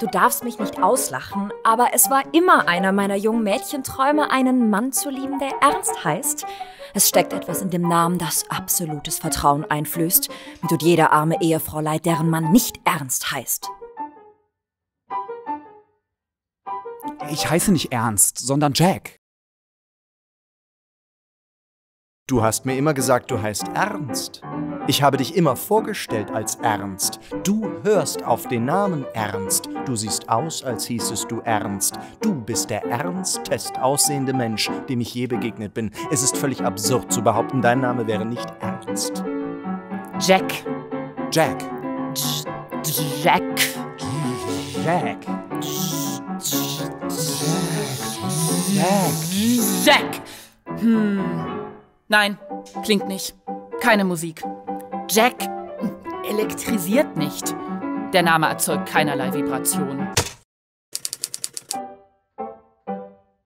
Du darfst mich nicht auslachen, aber es war immer einer meiner jungen Mädchenträume, einen Mann zu lieben, der Ernst heißt. Es steckt etwas in dem Namen, das absolutes Vertrauen einflößt. Mir tut jede arme Ehefrau leid, deren Mann nicht Ernst heißt. Ich heiße nicht Ernst, sondern Jack. Du hast mir immer gesagt, du heißt Ernst. Ich habe dich immer vorgestellt als Ernst. Du hörst auf den Namen Ernst. Du siehst aus, als hießest du Ernst. Du bist der ernstest aussehende Mensch, dem ich je begegnet bin. Es ist völlig absurd zu behaupten, dein Name wäre nicht Ernst. Jack. Jack. J Jack. Jack. Jack. Jack. Hm. Nein, klingt nicht. Keine Musik. Jack elektrisiert nicht. Der Name erzeugt keinerlei Vibration.